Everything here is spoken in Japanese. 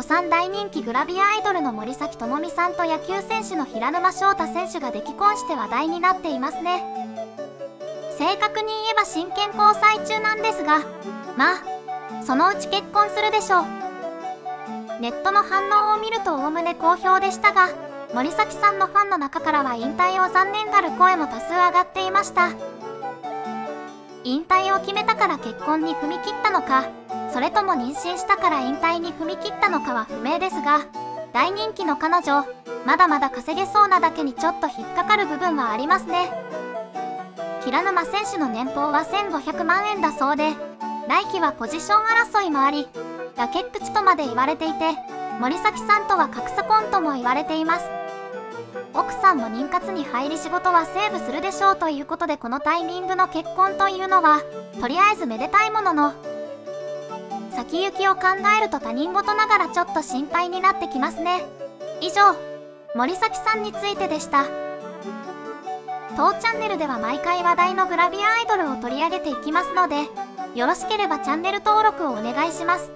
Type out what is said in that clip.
子さん大人気グラビアアイドルの森崎智美さんと野球選手の平沼翔太選手が出来婚して話題になっていますね。正確に言えば真剣交際中なんですがまあそのうち結婚するでしょう。ネットの反応を見るとおおむね好評でしたが森崎さんのファンの中からは引退を残念がる声も多数上がっていました。引退を決めたから結婚に踏み切ったのかそれとも妊娠したから引退に踏み切ったのかは不明ですが大人気の彼女まだまだ稼げそうなだけにちょっと引っかかる部分はありますね。平沼選手の年俸は1500万円だそうで来季はポジション争いもあり崖っぷちとまで言われていて森崎さんとは格差婚とも言われています。奥さんも妊活に入り仕事はセーブするでしょうということでこのタイミングの結婚というのはとりあえずめでたいものの先行きを考えると他人事ながらちょっと心配になってきますね。以上森崎さんについてでした。当チャンネルでは毎回話題のグラビアアイドルを取り上げていきますのでよろしければチャンネル登録をお願いします。